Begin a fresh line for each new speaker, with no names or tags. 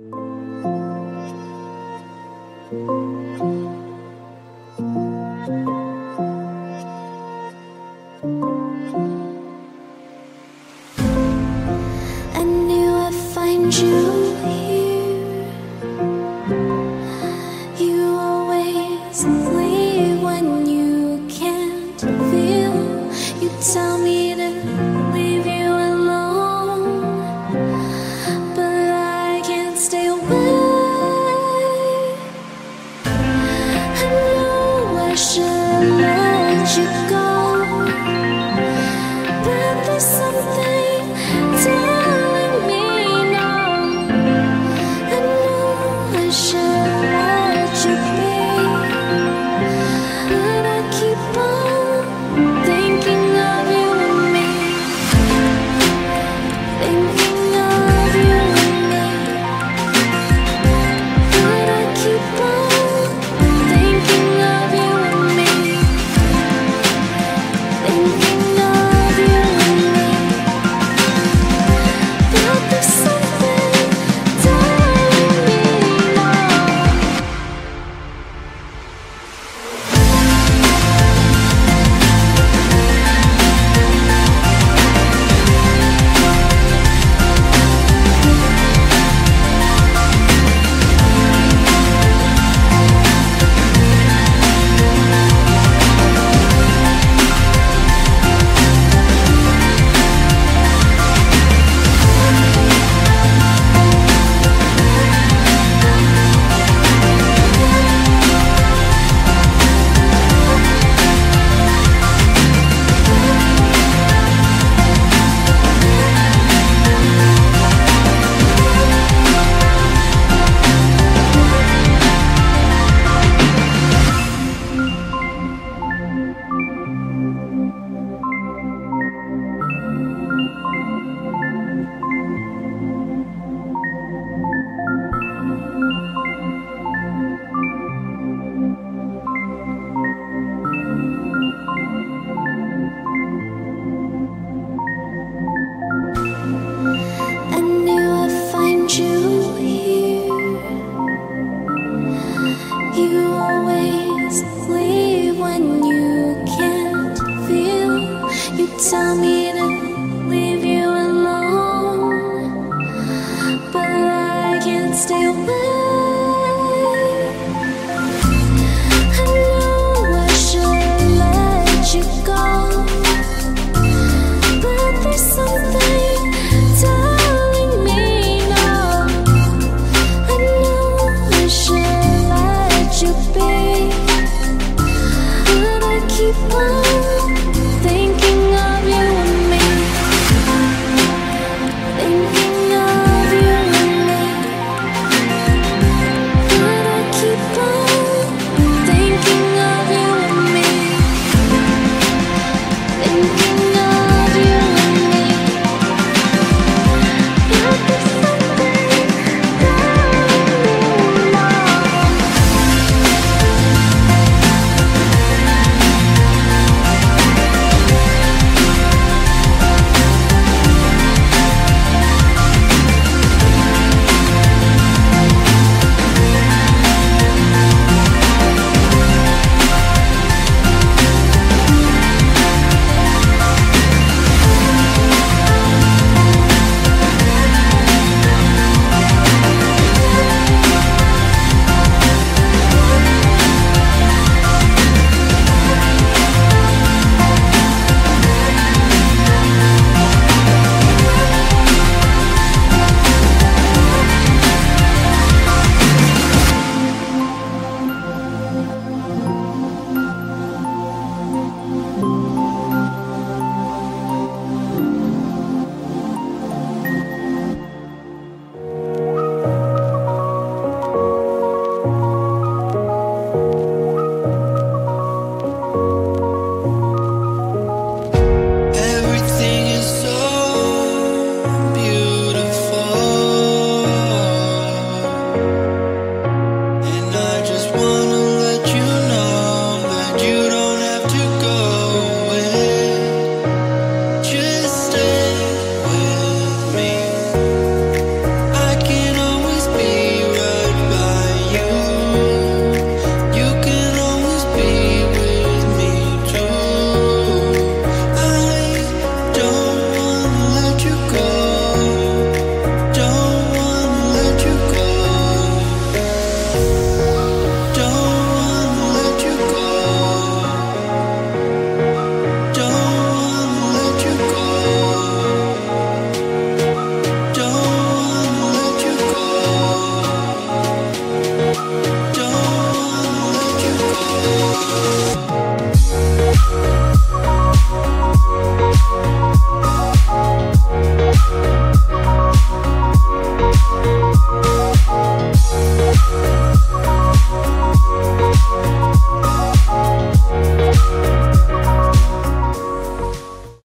I knew I'd find you here. Tell me